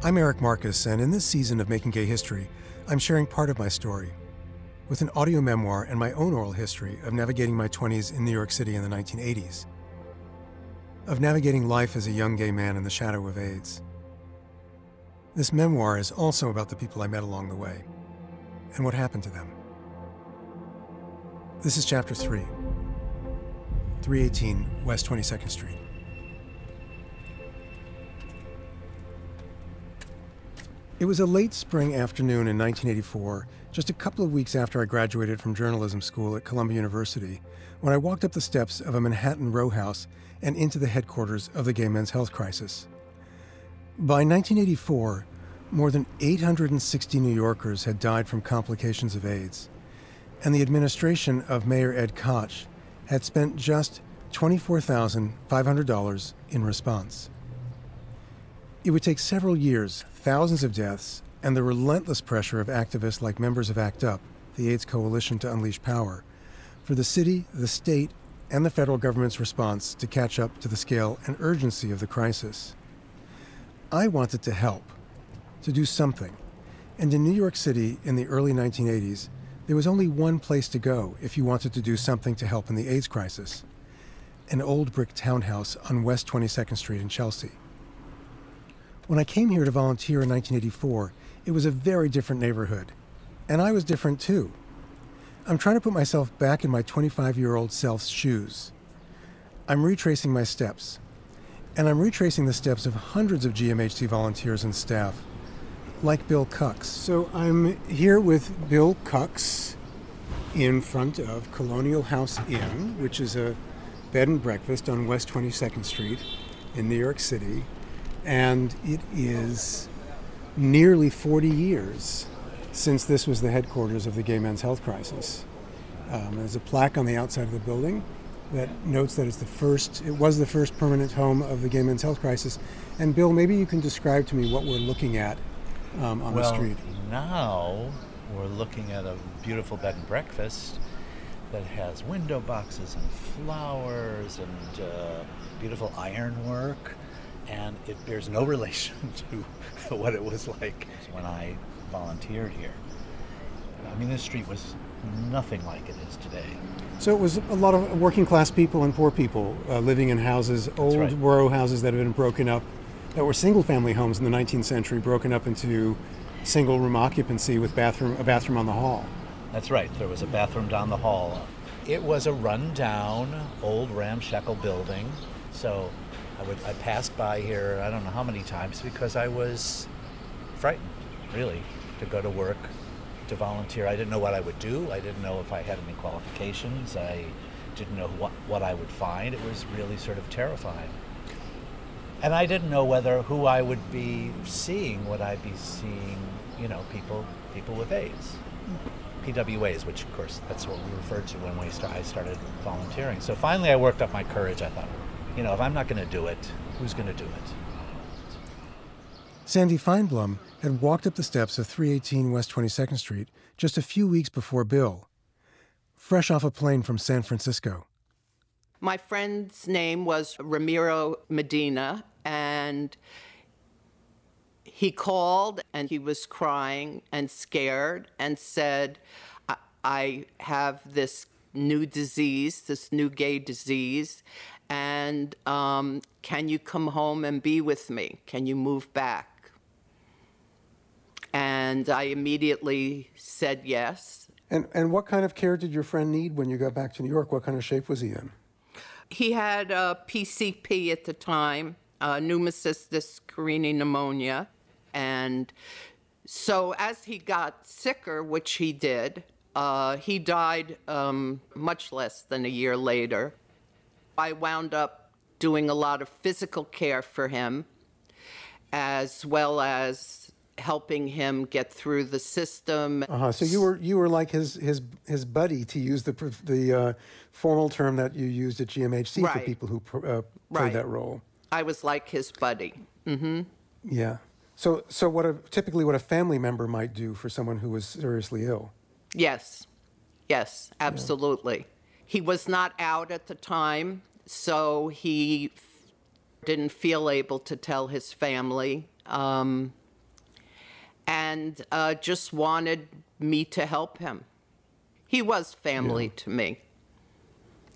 I'm Eric Marcus, and in this season of Making Gay History, I'm sharing part of my story with an audio memoir and my own oral history of navigating my 20s in New York City in the 1980s, of navigating life as a young gay man in the shadow of AIDS. This memoir is also about the people I met along the way and what happened to them. This is Chapter 3 318 West 22nd Street. It was a late spring afternoon in 1984, just a couple of weeks after I graduated from journalism school at Columbia University, when I walked up the steps of a Manhattan row house and into the headquarters of the Gay Men's Health Crisis. By 1984, more than 860 New Yorkers had died from complications of AIDS, and the administration of Mayor Ed Koch had spent just $24,500 in response. It would take several years, thousands of deaths, and the relentless pressure of activists like members of ACT UP, the AIDS Coalition to Unleash Power, for the city, the state, and the federal government's response to catch up to the scale and urgency of the crisis. I wanted to help, to do something. And in New York City in the early 1980s, there was only one place to go if you wanted to do something to help in the AIDS crisis an old brick townhouse on West 22nd Street in Chelsea. When I came here to volunteer in 1984, it was a very different neighborhood. And I was different too. I'm trying to put myself back in my 25 year old self's shoes. I'm retracing my steps. And I'm retracing the steps of hundreds of GMHC volunteers and staff, like Bill Kux. So I'm here with Bill Kux in front of Colonial House Inn, which is a bed and breakfast on West 22nd Street in New York City and it is nearly 40 years since this was the headquarters of the Gay Men's Health Crisis. Um, there's a plaque on the outside of the building that notes that it's the first, it was the first permanent home of the Gay Men's Health Crisis. And Bill, maybe you can describe to me what we're looking at um, on well, the street. Now we're looking at a beautiful bed and breakfast that has window boxes and flowers and uh, beautiful ironwork and it bears no relation to what it was like when I volunteered here. I mean, this street was nothing like it is today. So it was a lot of working class people and poor people uh, living in houses, old right. row houses that had been broken up, that were single family homes in the 19th century, broken up into single room occupancy with bathroom a bathroom on the hall. That's right. There was a bathroom down the hall. It was a rundown, old ramshackle building. So I would I passed by here I don't know how many times because I was frightened, really, to go to work, to volunteer. I didn't know what I would do. I didn't know if I had any qualifications. I didn't know what, what I would find. It was really sort of terrifying. And I didn't know whether who I would be seeing. Would I be seeing, you know, people people with AIDS? PWAs, which of course that's what we referred to when we I started volunteering. So finally, I worked up my courage. I thought, you know, if I'm not going to do it, who's going to do it? Sandy Feinblum had walked up the steps of 318 West 22nd Street just a few weeks before Bill, fresh off a plane from San Francisco. My friend's name was Ramiro Medina, and he called and he was crying and scared and said, I have this new disease, this new gay disease, and um, can you come home and be with me? Can you move back? And I immediately said yes. And, and what kind of care did your friend need when you got back to New York? What kind of shape was he in? He had a PCP at the time, uh, pneumocystis carinii pneumonia. And so as he got sicker, which he did, uh, he died um, much less than a year later. I wound up doing a lot of physical care for him, as well as helping him get through the system. Uh-huh. So you were you were like his his his buddy, to use the the uh, formal term that you used at GMHC right. for people who uh, played right. that role. I was like his buddy. Mm-hmm. Yeah. So so what a typically what a family member might do for someone who was seriously ill. Yes. Yes. Absolutely. Yeah. He was not out at the time so he didn't feel able to tell his family. Um, and uh, just wanted me to help him. He was family yeah. to me.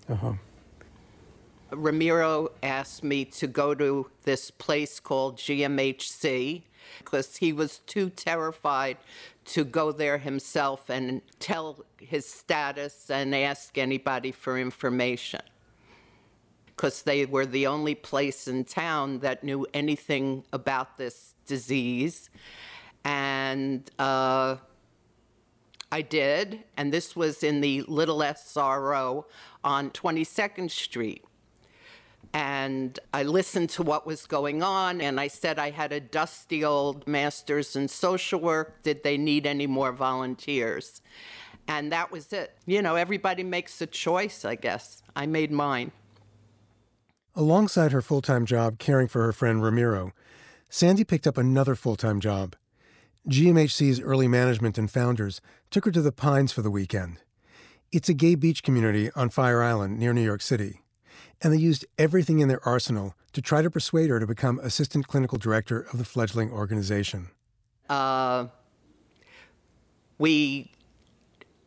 Uh huh. Ramiro asked me to go to this place called GMHC because he was too terrified to go there himself and tell his status and ask anybody for information. Because they were the only place in town that knew anything about this disease. And uh, I did, and this was in the Little SRO on 22nd Street and I listened to what was going on and I said I had a dusty old master's in social work. Did they need any more volunteers? And that was it. You know, everybody makes a choice, I guess. I made mine. Alongside her full time job caring for her friend Ramiro, Sandy picked up another full time job. GMHC's early management and founders took her to the Pines for the weekend. It's a gay beach community on Fire Island near New York City and they used everything in their arsenal to try to persuade her to become assistant clinical director of the fledgling organization. Uh, we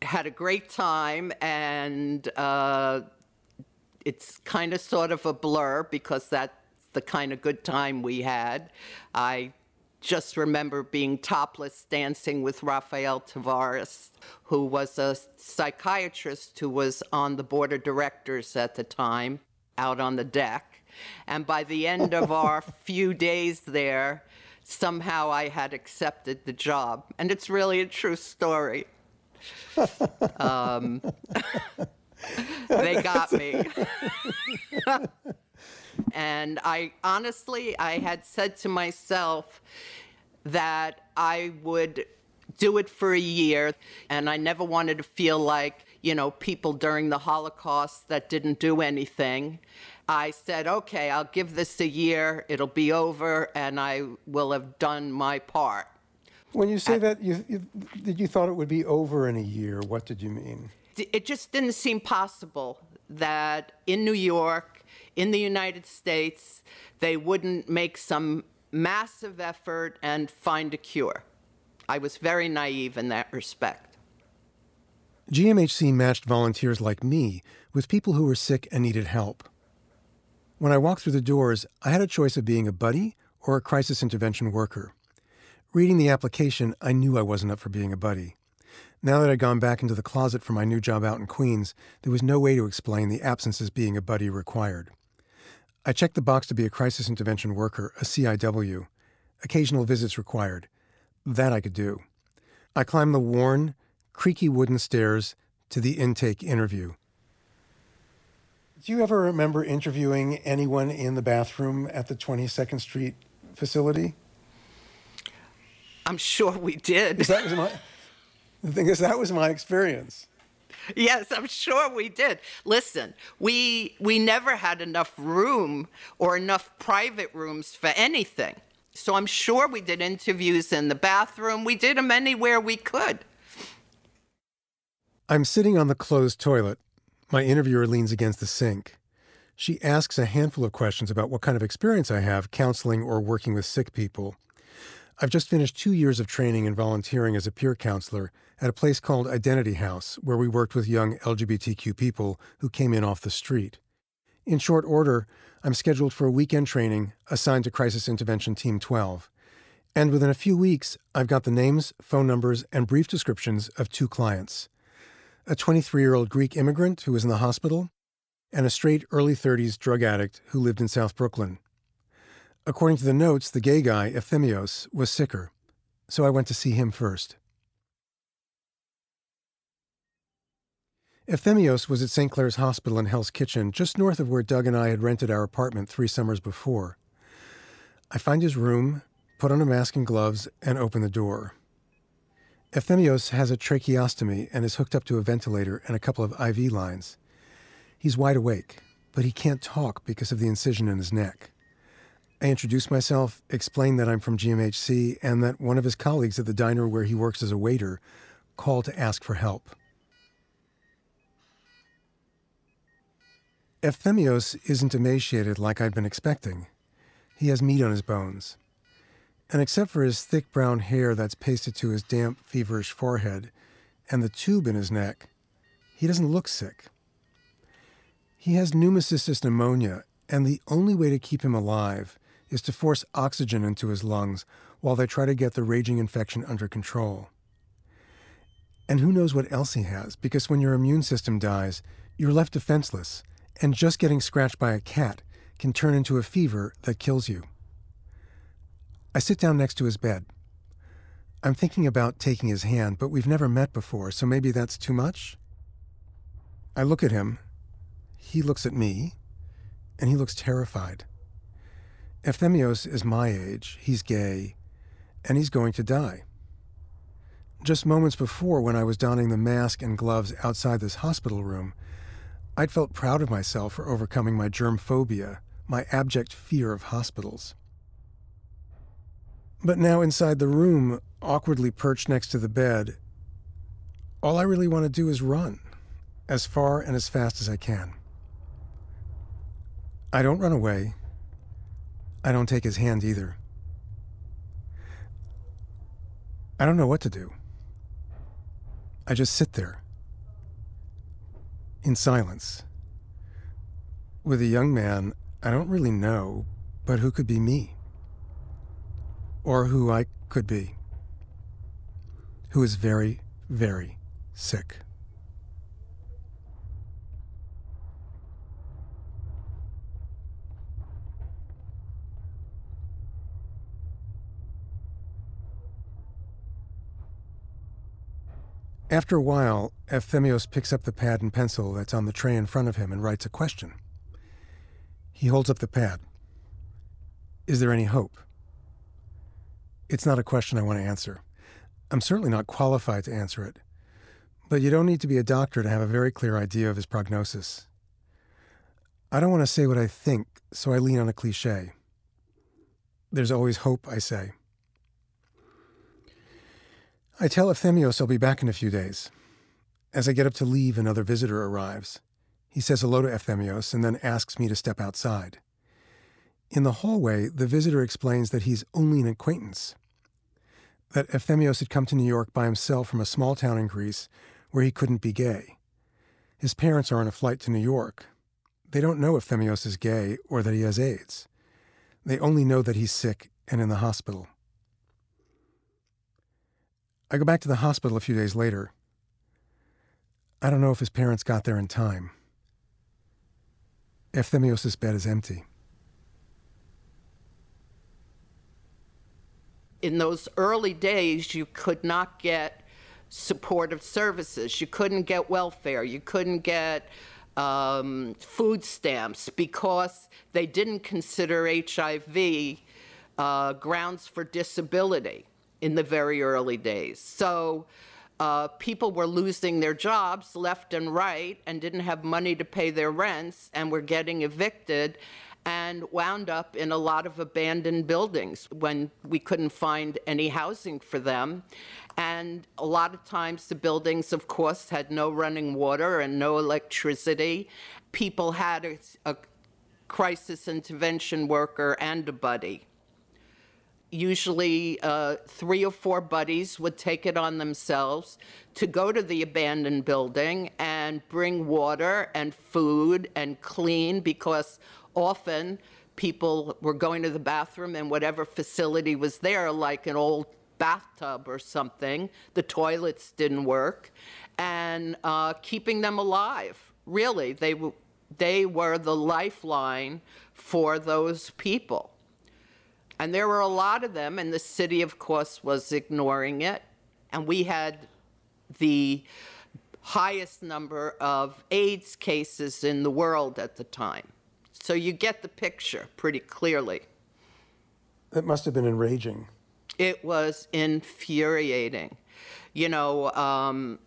had a great time, and uh, it's kind of sort of a blur because that's the kind of good time we had. I just remember being topless dancing with Rafael Tavares, who was a psychiatrist who was on the board of directors at the time out on the deck. And by the end of our few days there, somehow I had accepted the job. And it's really a true story. Um, they got me. and I honestly, I had said to myself that I would do it for a year, and I never wanted to feel like you know, people during the Holocaust that didn't do anything. I said, okay, I'll give this a year, it'll be over, and I will have done my part. When you say I, that, you, you, did you thought it would be over in a year? What did you mean? It just didn't seem possible that in New York, in the United States, they wouldn't make some massive effort and find a cure. I was very naive in that respect. GMHC matched volunteers like me with people who were sick and needed help. When I walked through the doors, I had a choice of being a buddy or a crisis intervention worker. Reading the application, I knew I wasn't up for being a buddy. Now that I'd gone back into the closet for my new job out in Queens, there was no way to explain the absences being a buddy required. I checked the box to be a crisis intervention worker, a CIW. Occasional visits required. That I could do. I climbed the worn, creaky wooden stairs to the intake interview. Do you ever remember interviewing anyone in the bathroom at the 22nd Street facility? I'm sure we did. That was my, the thing is, that was my experience. Yes, I'm sure we did. Listen, we we never had enough room or enough private rooms for anything. So I'm sure we did interviews in the bathroom. We did them anywhere we could. I'm sitting on the closed toilet. My interviewer leans against the sink. She asks a handful of questions about what kind of experience I have counseling or working with sick people. I've just finished two years of training and volunteering as a peer counselor at a place called Identity House, where we worked with young LGBTQ people who came in off the street. In short order, I'm scheduled for a weekend training assigned to Crisis Intervention Team 12. And within a few weeks, I've got the names, phone numbers, and brief descriptions of two clients a 23 year old Greek immigrant who was in the hospital, and a straight early 30s drug addict who lived in South Brooklyn. According to the notes, the gay guy, Euphemios, was sicker, so I went to see him first. Euphemios was at St. Clare's Hospital in Hell's Kitchen, just north of where Doug and I had rented our apartment three summers before. I find his room, put on a mask and gloves, and open the door. Euphemios has a tracheostomy and is hooked up to a ventilator and a couple of IV lines. He's wide awake, but he can't talk because of the incision in his neck. I introduce myself, explain that I'm from GMHC, and that one of his colleagues at the diner where he works as a waiter called to ask for help. Euphemios isn't emaciated like I'd been expecting. He has meat on his bones. And except for his thick brown hair that's pasted to his damp, feverish forehead and the tube in his neck, he doesn't look sick. He has pneumocystis pneumonia, and the only way to keep him alive is to force oxygen into his lungs while they try to get the raging infection under control. And who knows what else he has, because when your immune system dies, you're left defenseless, and just getting scratched by a cat can turn into a fever that kills you. I sit down next to his bed. I'm thinking about taking his hand, but we've never met before, so maybe that's too much? I look at him. He looks at me, and he looks terrified. Euphemios is my age, he's gay, and he's going to die. Just moments before, when I was donning the mask and gloves outside this hospital room, I'd felt proud of myself for overcoming my germ phobia, my abject fear of hospitals. But now, inside the room, awkwardly perched next to the bed, all I really want to do is run, as far and as fast as I can. I don't run away. I don't take his hand either. I don't know what to do. I just sit there in silence with a young man I don't really know, but who could be me. Or who I could be. Who is very, very sick. After a while, Euphemios picks up the pad and pencil that's on the tray in front of him and writes a question. He holds up the pad. Is there any hope? It's not a question I want to answer. I'm certainly not qualified to answer it. But you don't need to be a doctor to have a very clear idea of his prognosis. I don't want to say what I think, so I lean on a cliche. There's always hope, I say. I tell Euphemios I'll be back in a few days. As I get up to leave, another visitor arrives. He says hello to Euphemios and then asks me to step outside. In the hallway, the visitor explains that he's only an acquaintance. That Euphemios had come to New York by himself from a small town in Greece where he couldn't be gay. His parents are on a flight to New York. They don't know Euphemios is gay or that he has AIDS. They only know that he's sick and in the hospital. I go back to the hospital a few days later. I don't know if his parents got there in time. Euphemios' bed is empty. In those early days, you could not get supportive services. You couldn't get welfare. You couldn't get um, food stamps because they didn't consider HIV uh, grounds for disability in the very early days. So uh, people were losing their jobs left and right and didn't have money to pay their rents and were getting evicted and wound up in a lot of abandoned buildings when we couldn't find any housing for them. And a lot of times the buildings, of course, had no running water and no electricity. People had a, a crisis intervention worker and a buddy usually uh, three or four buddies would take it on themselves to go to the abandoned building and bring water and food and clean because often people were going to the bathroom in whatever facility was there, like an old bathtub or something. The toilets didn't work, and uh, keeping them alive. Really, they, they were the lifeline for those people. And there were a lot of them, and the city, of course, was ignoring it. And we had the highest number of AIDS cases in the world at the time. So you get the picture pretty clearly. It must have been enraging. It was infuriating. You know, um,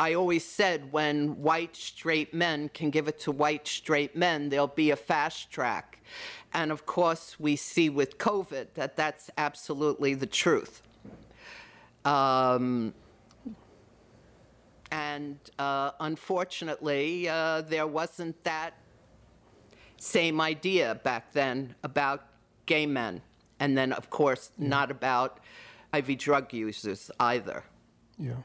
I always said when white straight men can give it to white straight men, there'll be a fast track. And of course, we see with COVID that that's absolutely the truth. Um, and uh, unfortunately, uh, there wasn't that same idea back then about gay men And then, of course, not about IV drug users either. Yeah.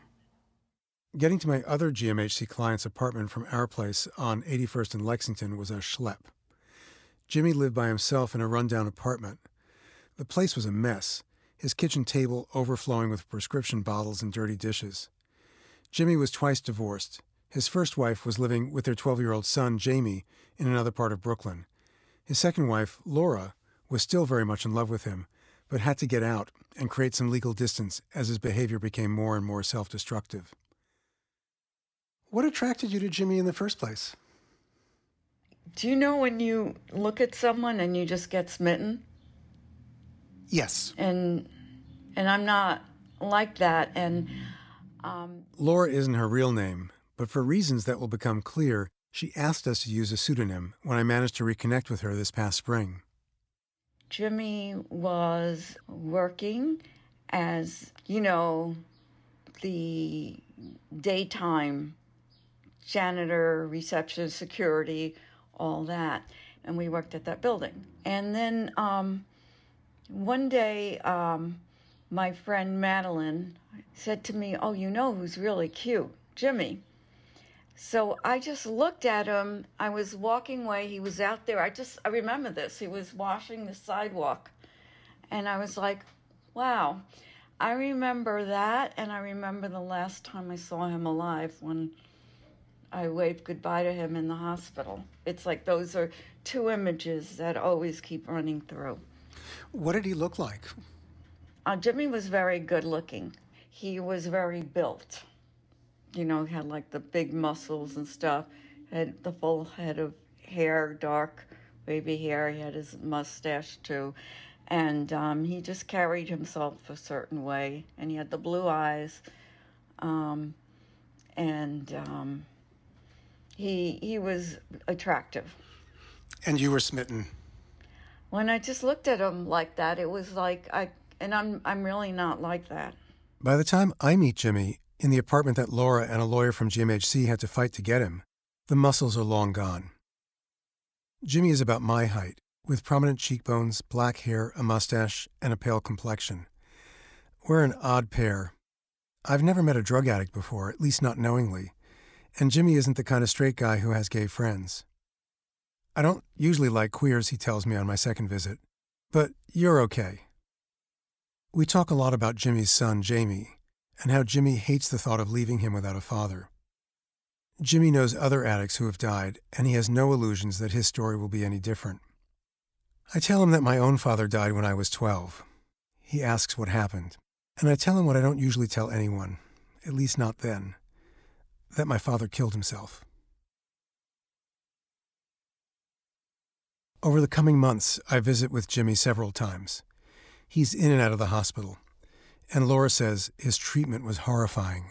Getting to my other GMHC client's apartment from our place on 81st and Lexington was a schlep. Jimmy lived by himself in a rundown apartment. The place was a mess, his kitchen table overflowing with prescription bottles and dirty dishes. Jimmy was twice divorced. His first wife was living with their 12 year old son, Jamie, in another part of Brooklyn. His second wife, Laura, was still very much in love with him, but had to get out and create some legal distance as his behavior became more and more self destructive. What attracted you to Jimmy in the first place? Do you know when you look at someone and you just get smitten? Yes. And and I'm not like that. And um, Laura isn't her real name, but for reasons that will become clear, she asked us to use a pseudonym when I managed to reconnect with her this past spring. Jimmy was working as, you know, the daytime janitor, receptionist, security, all that. And we worked at that building. And then um, one day, um, my friend Madeline said to me, Oh, you know who's really cute? Jimmy. So I just looked at him. I was walking away. He was out there. I just, I remember this. He was washing the sidewalk. And I was like, wow. I remember that. And I remember the last time I saw him alive when I waved goodbye to him in the hospital. It's like those are two images that always keep running through. What did he look like? Uh, Jimmy was very good looking. He was very built you know, he had like the big muscles and stuff, had the full head of hair, dark, wavy hair. He had his mustache too. And um, he just carried himself a certain way. And he had the blue eyes. Um, and um, he, he was attractive. And you were smitten. When I just looked at him like that, it was like I, and I'm, I'm really not like that. By the time I meet Jimmy, in the apartment that Laura and a lawyer from GMHC had to fight to get him, the muscles are long gone. Jimmy is about my height, with prominent cheekbones, black hair, a mustache, and a pale complexion. We're an odd pair. I've never met a drug addict before, at least not knowingly, and Jimmy isn't the kind of straight guy who has gay friends. I don't usually like queers, he tells me on my second visit, but you're okay. We talk a lot about Jimmy's son, Jamie, and how Jimmy hates the thought of leaving him without a father. Jimmy knows other addicts who have died, and he has no illusions that his story will be any different. I tell him that my own father died when I was 12. He asks what happened, and I tell him what I don't usually tell anyone, at least not then that my father killed himself. Over the coming months, I visit with Jimmy several times. He's in and out of the hospital, and Laura says his treatment was horrifying.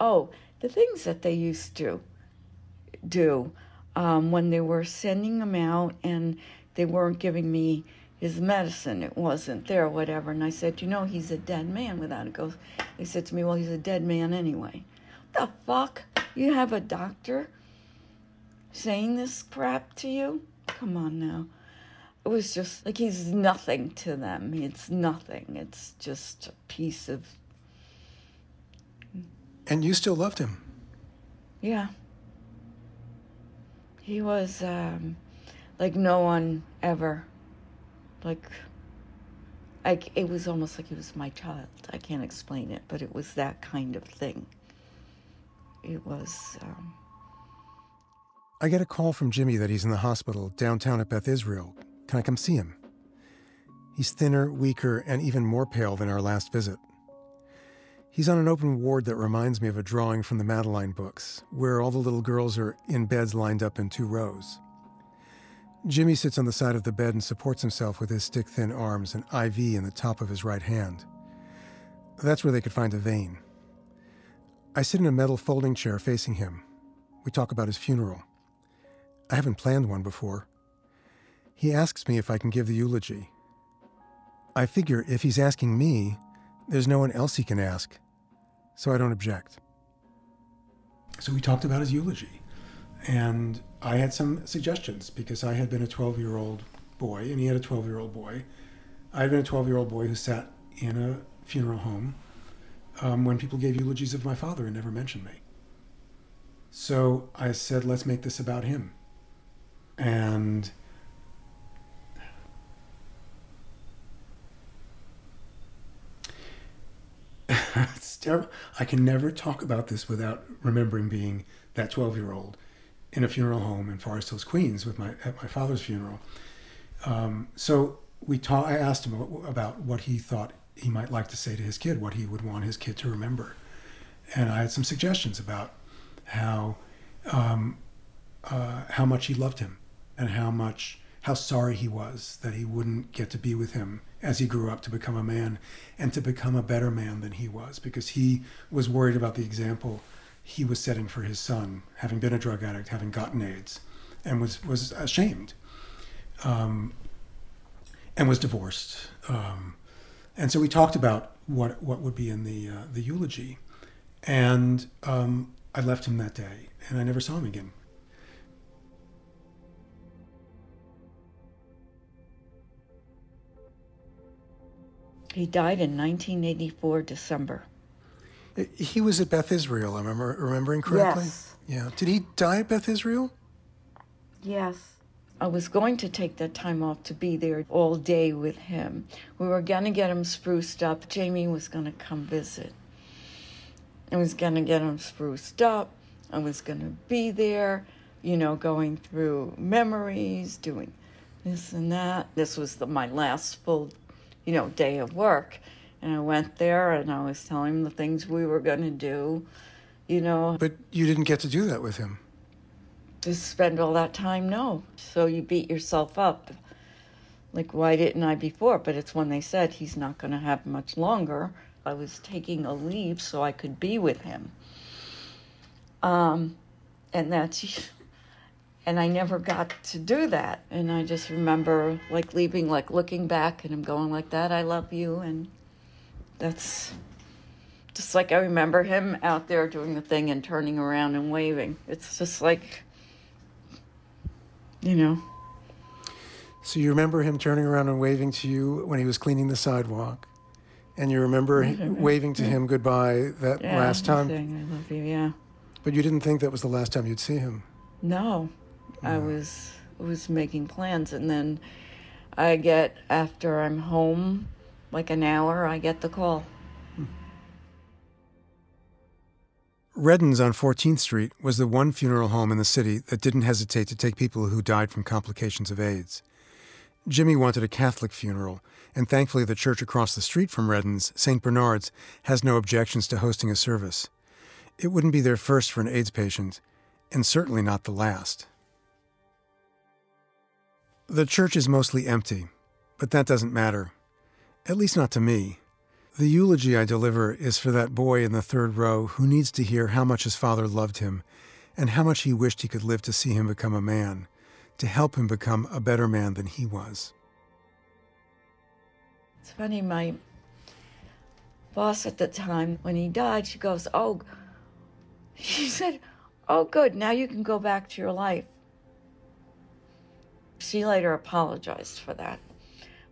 Oh, the things that they used to do um, when they were sending him out and they weren't giving me his medicine. It wasn't there, whatever. And I said, You know, he's a dead man without a ghost. They said to me, Well, he's a dead man anyway. The fuck? You have a doctor saying this crap to you? Come on now it was just like he's nothing to them. It's nothing. It's just a piece of. And you still loved him? Yeah. He was um, like no one ever. Like, like it was almost like he was my child. I can't explain it, but it was that kind of thing. It was. Um, I get a call from Jimmy that he's in the hospital downtown at Beth Israel can I come see him? He's thinner, weaker, and even more pale than our last visit. He's on an open ward that reminds me of a drawing from the Madeline books, where all the little girls are in beds lined up in two rows. Jimmy sits on the side of the bed and supports himself with his stick thin arms and IV in the top of his right hand. That's where they could find a vein. I sit in a metal folding chair facing him. We talk about his funeral. I haven't planned one before. He asks me if I can give the eulogy. I figure if he's asking me, there's no one else he can ask, so I don't object. So we talked about his eulogy, and I had some suggestions because I had been a 12 year old boy and he had a 12 year old boy. I had been a 12 year old boy who sat in a funeral home um, when people gave eulogies of my father and never mentioned me. So I said, let's make this about him. And it's terrible. I can never talk about this without remembering being that 12 year old in a funeral home in Forest Hills, Queens, with my at my father's funeral. Um, so we ta- I asked him about what he thought he might like to say to his kid, what he would want his kid to remember, and I had some suggestions about how um, uh, how much he loved him and how much how sorry he was that he wouldn't get to be with him as he grew up to become a man and to become a better man than he was because he was worried about the example he was setting for his son, having been a drug addict, having gotten AIDS, and was was ashamed, um, and was divorced. Um, and so we talked about what what would be in the uh, the eulogy, and um, I left him that day, and I never saw him again. He died in 1984, December. He was at Beth Israel, I remember remembering correctly. Yes. Yeah. Did he die at Beth Israel? Yes. I was going to take that time off to be there all day with him. We were going to get him spruced up. Jamie was going to come visit. I was going to get him spruced up. I was going to be there, you know, going through memories, doing this and that. This was the, my last full, you know, day of work. And I went there and I was telling him the things we were going to do, you know. But you didn't get to do that with him. To spend all that time, no. So you beat yourself up. Like, why didn't I before? But it's when they said he's not going to have much longer. I was taking a leave so I could be with him. Um, and that's, and I never got to do that. And I just remember like leaving, like looking back and him going like that, I love you. And that's just like I remember him out there doing the thing and turning around and waving. It's just like, you know. So you remember him turning around and waving to you when he was cleaning the sidewalk, and you remember waving to him goodbye that Yeah, last time. saying I love you, yeah. But you didn't think that was the last time you'd see him. No, I was was making plans, and then I get after I'm home, like an hour, I get the call. Redden's on 14th Street was the one funeral home in the city that didn't hesitate to take people who died from complications of AIDS. Jimmy wanted a Catholic funeral, and thankfully the church across the street from Redden's, St. Bernard's, has no objections to hosting a service. It wouldn't be their first for an AIDS patient, and certainly not the last. The church is mostly empty, but that doesn't matter. At least not to me. The eulogy I deliver is for that boy in the third row who needs to hear how much his father loved him and how much he wished he could live to see him become a man, to help him become a better man than he was. It's funny, my boss at the time, when he died, she goes, Oh, she said, Oh, good, now you can go back to your life. She later apologized for that,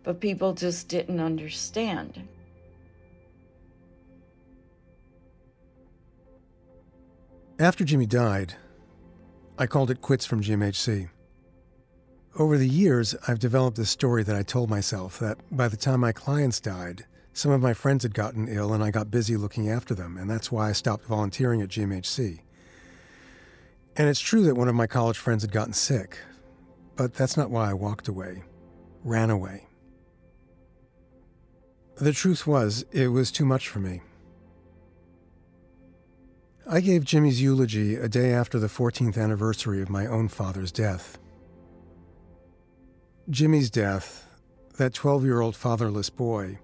but people just didn't understand. After Jimmy died, I called it quits from GMHC. Over the years, I've developed this story that I told myself that by the time my clients died, some of my friends had gotten ill and I got busy looking after them, and that's why I stopped volunteering at GMHC. And it's true that one of my college friends had gotten sick, but that's not why I walked away, ran away. The truth was, it was too much for me. I gave Jimmy's eulogy a day after the 14th anniversary of my own father's death. Jimmy's death, that 12 year old fatherless boy,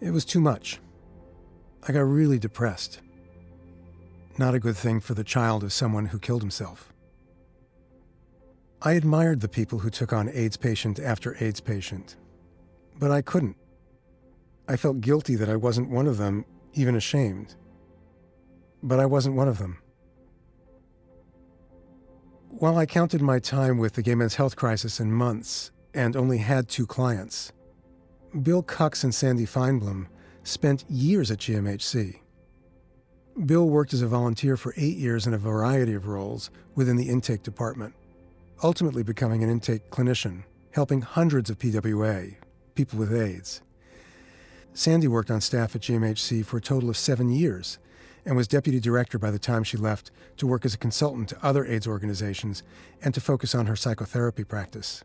it was too much. I got really depressed. Not a good thing for the child of someone who killed himself. I admired the people who took on AIDS patient after AIDS patient, but I couldn't. I felt guilty that I wasn't one of them, even ashamed. But I wasn't one of them. While I counted my time with the gay men's health crisis in months and only had two clients, Bill Kux and Sandy Feinblum spent years at GMHC. Bill worked as a volunteer for eight years in a variety of roles within the intake department, ultimately becoming an intake clinician, helping hundreds of PWA, people with AIDS. Sandy worked on staff at GMHC for a total of seven years and was deputy director by the time she left to work as a consultant to other AIDS organizations and to focus on her psychotherapy practice.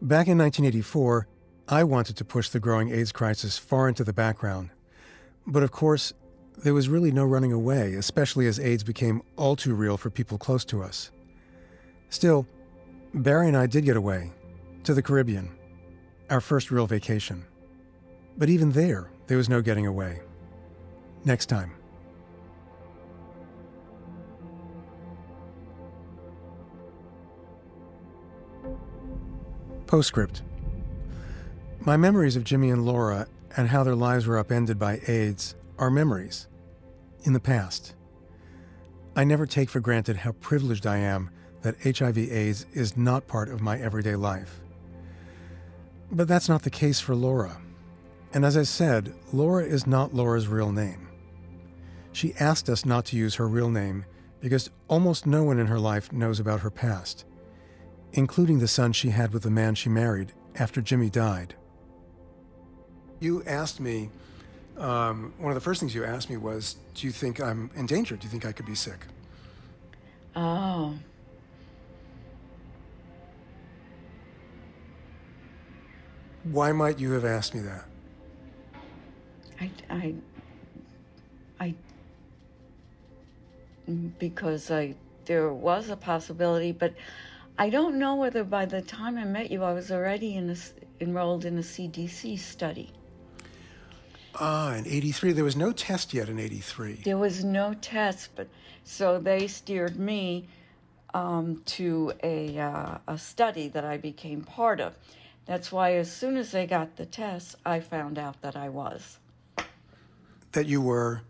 Back in 1984, I wanted to push the growing AIDS crisis far into the background. But of course, there was really no running away, especially as AIDS became all too real for people close to us. Still, Barry and I did get away to the Caribbean, our first real vacation. But even there, there was no getting away. Next time. Postscript My memories of Jimmy and Laura and how their lives were upended by AIDS are memories in the past. I never take for granted how privileged I am that HIV AIDS is not part of my everyday life. But that's not the case for Laura. And as I said, Laura is not Laura's real name. She asked us not to use her real name because almost no one in her life knows about her past, including the son she had with the man she married after Jimmy died. You asked me, um, one of the first things you asked me was, Do you think I'm in danger? Do you think I could be sick? Oh. Why might you have asked me that? I, I, I, because I, there was a possibility, but I don't know whether by the time I met you, I was already in a, enrolled in a CDC study. Ah, in 83. There was no test yet in 83. There was no test, but so they steered me um, to a, uh, a study that I became part of. That's why, as soon as they got the test, I found out that I was That you were.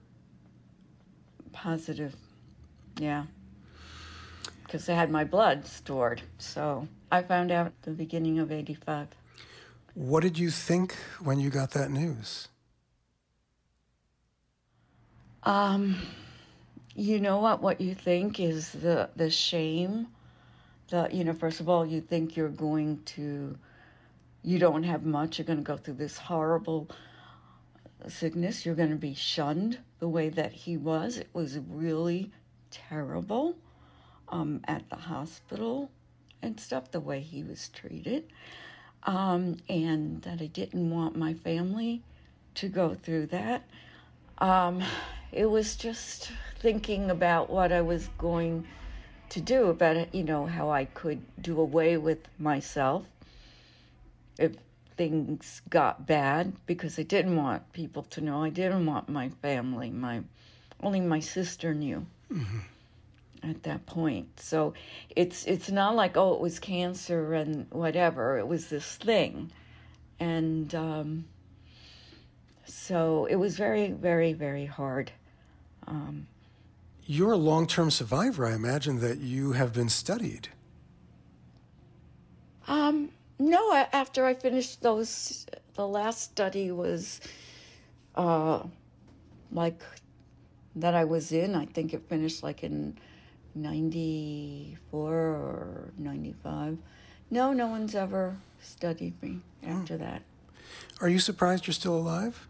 positive. Yeah. Because they had my blood stored. So I found out the beginning of 85. What did you think when you got that news? Um, you know what? What you think is the the shame. The you know, first of all, you think you're going to, you don't have much. You're going to go through this horrible sickness. You're going to be shunned the way that he was. It was really terrible. Um, at the hospital and stuff, the way he was treated, um, and that I didn't want my family to go through that. Um, it was just thinking about what I was going to do about you know, how I could do away with myself if things got bad because I didn't want people to know. I didn't want my family. My only my sister knew Mm-hmm. at that point. So it's it's not like oh it was cancer and whatever. It was this thing, and um, so it was very very very hard. You're a long term survivor. I imagine that you have been studied. Um, no, after I finished those, the last study was, uh, like, that I was in. I think it finished like in 94 or 95. No, no one's ever studied me after that. Are you surprised you're still alive?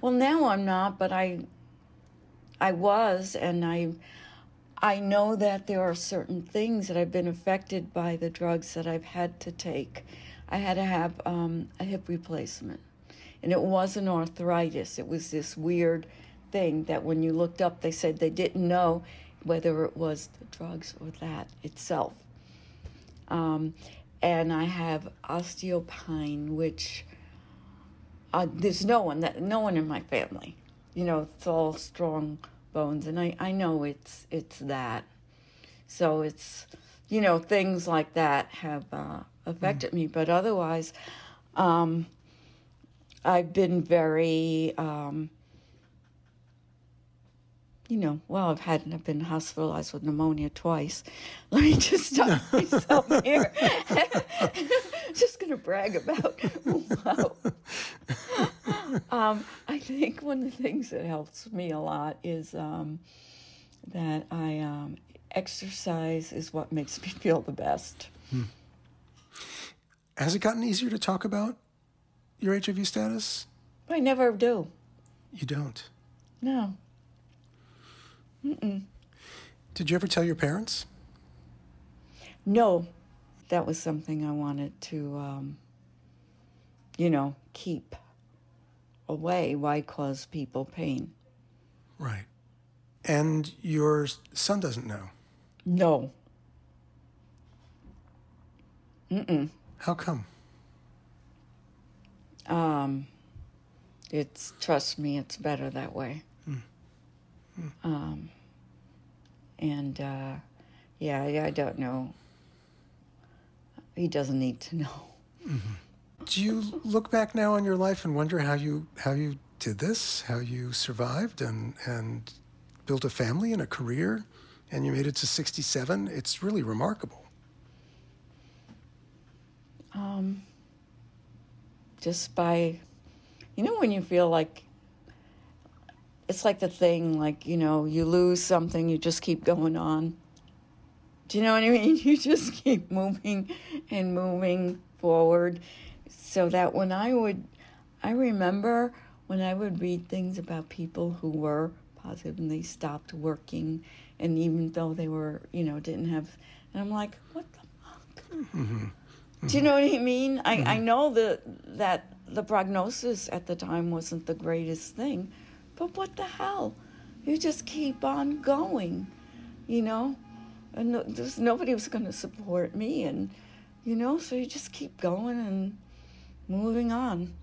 Well, now I'm not, but I, I was, and I, I know that there are certain things that I've been affected by the drugs that I've had to take. I had to have um, a hip replacement, and it wasn't arthritis. It was this weird thing that when you looked up, they said they didn't know whether it was the drugs or that itself. Um, and I have osteopine, which uh, there's no one that no one in my family. You know it's all strong bones and i i know it's it's that. So it's you know things like that have uh, affected me. But otherwise um i've been very um you know, well, I've had I've been hospitalized with pneumonia twice. Let me just stop myself here. Just going to brag about. wow. um, I think one of the things that helps me a lot is um, that I um, exercise is what makes me feel the best. Hmm. Has it gotten easier to talk about your HIV status? I never do. You don't? No. Mm-mm. Did you ever tell your parents? No. That was something I wanted to, um, you know, keep away. Why cause people pain? Right. And your son doesn't know? No. Mm-mm. How come? Um, it's trust me, it's better that way. Um, and uh, yeah, I, I don't know. He doesn't need to know. Mm-hmm. Do you look back now on your life and wonder how you how you did this, how you survived and and built a family and a career, and you made it to sixty seven? It's really remarkable. Um, just by, you know, when you feel like it's like the thing, like, you know, you lose something, you just keep going on. Do you know what I mean? You just keep moving and moving forward. So that when I would, I remember when I would read things about people who were positive and they stopped working, and even though they were, you know, didn't have, and I'm like, what the fuck? Mm-hmm. Do you know what I mean? I, mm-hmm. I know that that the prognosis at the time wasn't the greatest thing, but what the hell? You just keep on going, you know? And there's nobody was going to support me, and you know, so you just keep going and moving on.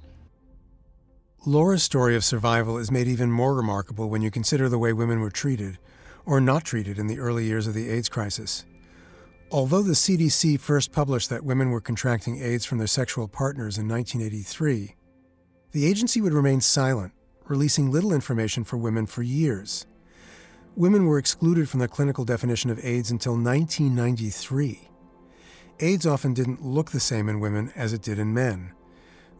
Laura's story of survival is made even more remarkable when you consider the way women were treated, or not treated, in the early years of the AIDS crisis. Although the CDC first published that women were contracting AIDS from their sexual partners in 1983, the agency would remain silent, releasing little information for women for years. Women were excluded from the clinical definition of AIDS until 1993. AIDS often didn't look the same in women as it did in men.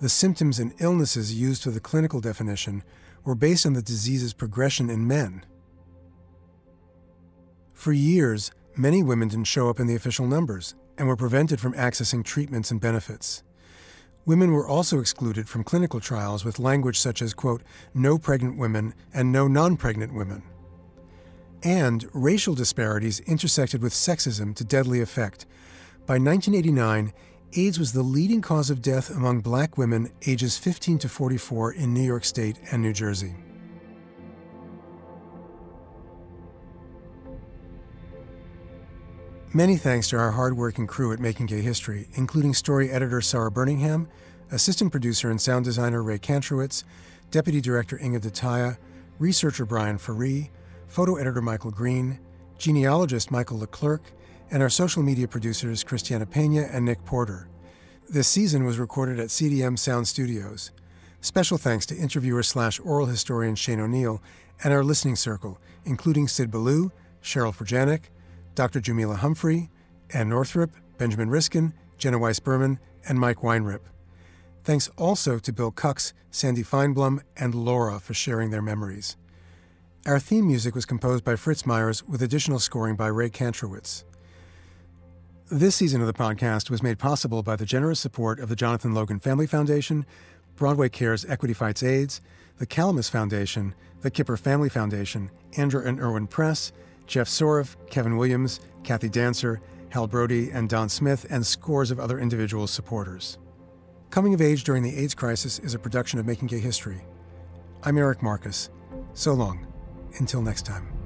The symptoms and illnesses used for the clinical definition were based on the disease's progression in men. For years, Many women didn't show up in the official numbers and were prevented from accessing treatments and benefits. Women were also excluded from clinical trials with language such as, quote, no pregnant women and no non pregnant women. And racial disparities intersected with sexism to deadly effect. By 1989, AIDS was the leading cause of death among black women ages 15 to 44 in New York State and New Jersey. Many thanks to our hardworking crew at Making Gay History, including story editor Sara Burningham, assistant producer and sound designer Ray Kantrowitz, deputy director Inge De Taeye, researcher Brian Ferree, photo editor Michael Green, genealogist Michael Leclerc, and our social media producers Christiana Pena and Nick Porter. This season was recorded at CDM Sound Studios. Special thanks to interviewer slash oral historian Shane O'Neill and our listening circle, including Sid Ballou, Cheryl Frajanik, Dr. Jamila Humphrey, Ann Northrup, Benjamin Riskin, Jenna Weiss Berman, and Mike Weinrip. Thanks also to Bill Kux, Sandy Feinblum, and Laura for sharing their memories. Our theme music was composed by Fritz Myers with additional scoring by Ray Kantrowitz. This season of the podcast was made possible by the generous support of the Jonathan Logan Family Foundation, Broadway Cares Equity Fights AIDS, the Calamus Foundation, the Kipper Family Foundation, Andrew and Irwin Press, Jeff Soref, Kevin Williams, Kathy Dancer, Hal Brody, and Don Smith, and scores of other individual supporters. Coming of Age During the AIDS Crisis is a production of Making Gay History. I'm Eric Marcus. So long. Until next time.